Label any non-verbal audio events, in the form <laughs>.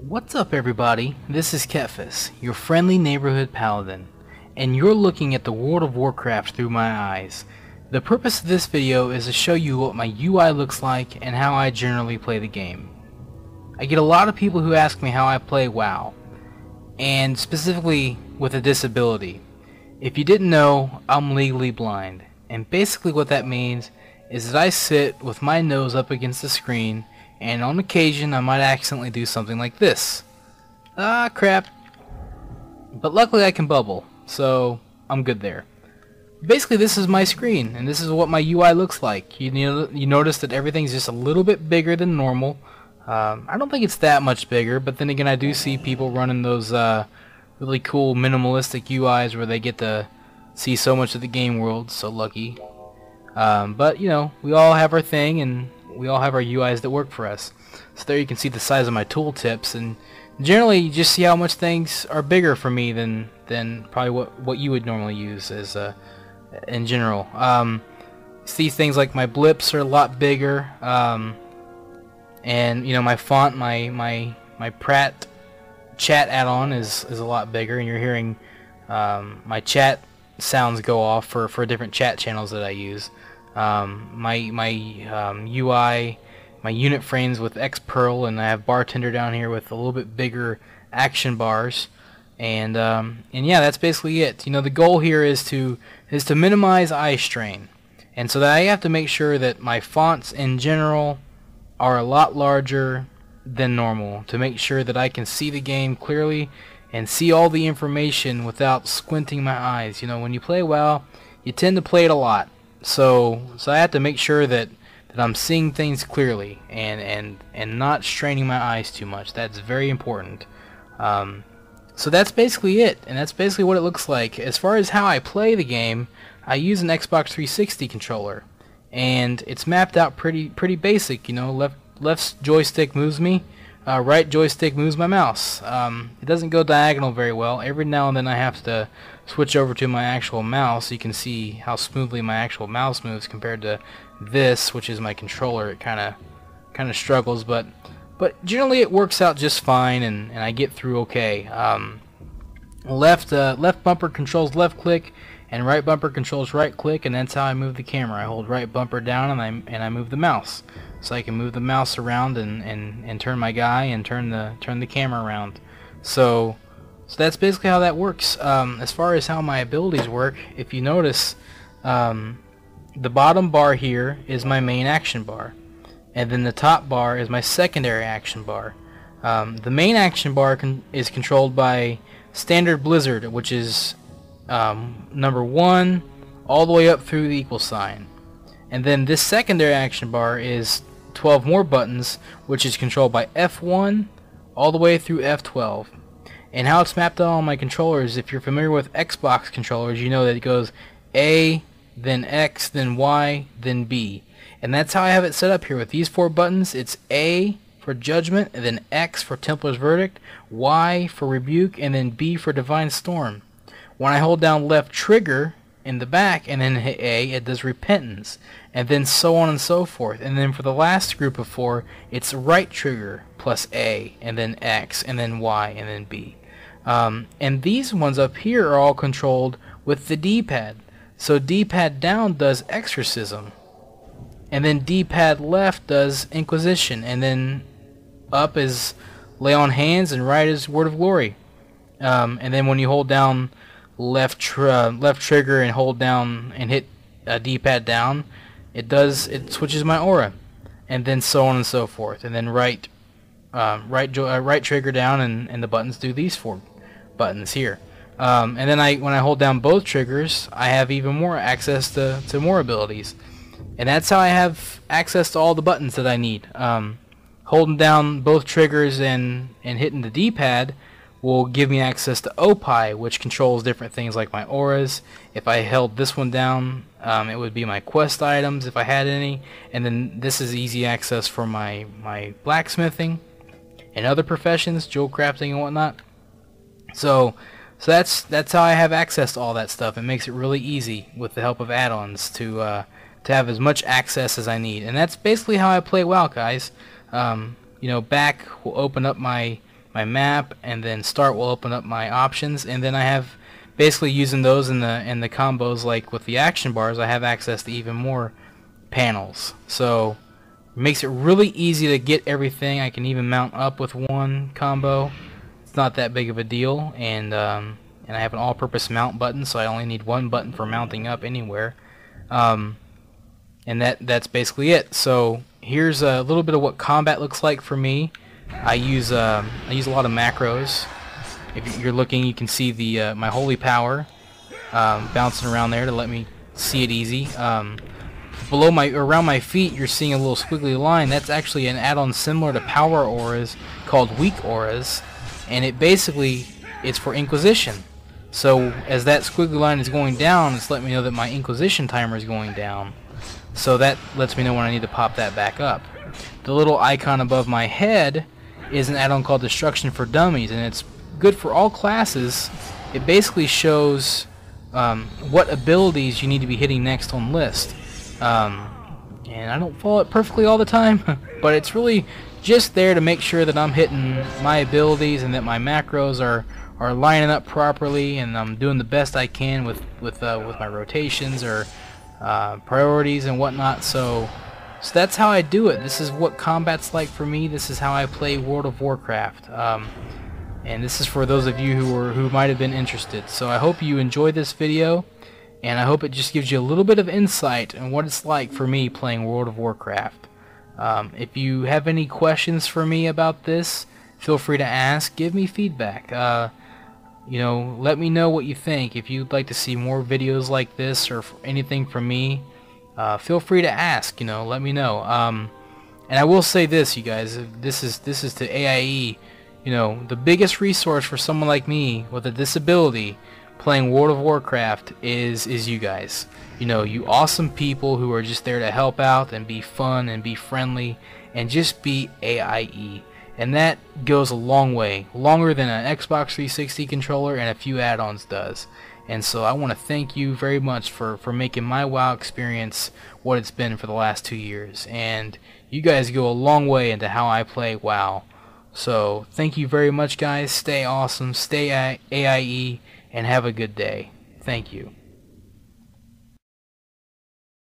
What's up everybody? This is Kephas, your friendly neighborhood paladin, and you're looking at the World of Warcraft through my eyes. The purpose of this video is to show you what my UI looks like and how I generally play the game. I get a lot of people who ask me how I play WoW, and specifically with a disability. If you didn't know, I'm legally blind, and basically what that means is that I sit with my nose up against the screen and on occasion I might accidentally do something like this. Ah, crap. But luckily I can bubble, so I'm good there. Basically this is my screen, and this is what my UI looks like. You, you, notice that everything's just a little bit bigger than normal. Um, I don't think it's that much bigger, but then again I do see people running those uh, really cool minimalistic UIs where they get to see so much of the game world, so lucky. Um, but, you know, we all have our thing, and we all have our UIs that work for us. So there you can see the size of my tooltips and generally you just see how much things are bigger for me than than probably what what you would normally use as uh, in general. Um, see things like my blips are a lot bigger um, and you know my font my my my Prat chat add-on is is a lot bigger and you're hearing um, my chat sounds go off for for different chat channels that I use. Um, my my um, UI, my unit frames with Xpearl, and I have Bartender down here with a little bit bigger action bars. And um, and yeah, that's basically it. You know, the goal here is to is to minimize eye strain, and so that I have to make sure that my fonts in general are a lot larger than normal to make sure that I can see the game clearly and see all the information without squinting my eyes. You know, when you play WoW, you tend to play it a lot so so I have to make sure that that I'm seeing things clearly and and and not straining my eyes too much. That's very important. Um, so that's basically it, and that's basically what it looks like. As far as how I play the game, I use an Xbox 360 controller, and it's mapped out pretty pretty basic. You know, left left joystick moves me, uh, right joystick moves my mouse. Um, it doesn't go diagonal very well. Every now and then I have to switch over to my actual mouse you can see how smoothly my actual mouse moves compared to this which is my controller it kinda kinda struggles but but generally it works out just fine and, and I get through okay um, left uh, left bumper controls left click and right bumper controls right click and that's how I move the camera I hold right bumper down and I and I move the mouse so I can move the mouse around and, and, and turn my guy and turn the turn the camera around so so that's basically how that works. Um, as far as how my abilities work, if you notice, um, the bottom bar here is my main action bar. And then the top bar is my secondary action bar. Um, the main action bar con is controlled by standard blizzard, which is um, number one all the way up through the equal sign. And then this secondary action bar is 12 more buttons, which is controlled by F1 all the way through F12. And how it's mapped out on my controllers, if you're familiar with Xbox controllers, you know that it goes A, then X, then Y, then B. And that's how I have it set up here with these four buttons. It's A for Judgment, and then X for Templar's Verdict, Y for Rebuke, and then B for Divine Storm. When I hold down left trigger in the back and then hit A, it does Repentance, and then so on and so forth. And then for the last group of four, it's right trigger plus A, and then X, and then Y, and then B. Um, and these ones up here are all controlled with the D-pad. So D-pad down does Exorcism. And then D-pad left does Inquisition. And then up is Lay on Hands and right is Word of Glory. Um, and then when you hold down left tr uh, left trigger and hold down and hit uh, D-pad down, it does it switches my aura, and then so on and so forth. And then right uh, right uh, right trigger down and, and the buttons do these four buttons here. Um, and then I, when I hold down both triggers, I have even more access to, to more abilities. And that's how I have access to all the buttons that I need. Um, holding down both triggers and, and hitting the D-pad will give me access to Opie, which controls different things like my auras. If I held this one down, um, it would be my quest items if I had any. And then this is easy access for my, my blacksmithing and other professions, jewel crafting and whatnot. So, so that's that's how I have access to all that stuff. It makes it really easy with the help of add-ons to uh, to have as much access as I need. And that's basically how I play WoW, guys. Um, you know, back will open up my my map, and then start will open up my options, and then I have basically using those in the in the combos like with the action bars, I have access to even more panels. So it makes it really easy to get everything. I can even mount up with one combo. It's not that big of a deal, and um, and I have an all-purpose mount button, so I only need one button for mounting up anywhere. Um, and that that's basically it. So here's a little bit of what combat looks like for me. I use uh, I use a lot of macros. If you're looking, you can see the uh, my holy power um, bouncing around there to let me see it easy. Um, below my around my feet, you're seeing a little squiggly line. That's actually an add-on similar to power auras called weak auras, and it basically it's for Inquisition. So as that squiggly line is going down, it's letting me know that my Inquisition timer is going down. So that lets me know when I need to pop that back up. The little icon above my head is an add-on called Destruction for Dummies, and it's good for all classes. It basically shows um, what abilities you need to be hitting next on list. Um, and I don't follow it perfectly all the time, <laughs> but it's really just there to make sure that I'm hitting my abilities and that my macros are are lining up properly and I'm doing the best I can with with uh, with my rotations or uh, priorities and whatnot. So so that's how I do it. This is what combat's like for me. This is how I play World of Warcraft. Um, and this is for those of you who are who might have been interested. So I hope you enjoy this video and I hope it just gives you a little bit of insight on what it's like for me playing World of Warcraft. Um, if you have any questions for me about this, feel free to ask. Give me feedback. Uh, you know, let me know what you think. If you'd like to see more videos like this or anything from me, uh, feel free to ask. You know, let me know. Um, and I will say this, you guys. This is this is to AIE. You know, the biggest resource for someone like me with a disability playing World of Warcraft is is you guys. You know, you awesome people who are just there to help out and be fun and be friendly and just be AIE. And that goes a long way, longer than an Xbox 360 controller and a few add-ons does. And so I want to thank you very much for, for making my WoW experience what it's been for the last two years. And you guys go a long way into how I play WoW. So thank you very much guys. Stay awesome, stay AIE, and have a good day. Thank you.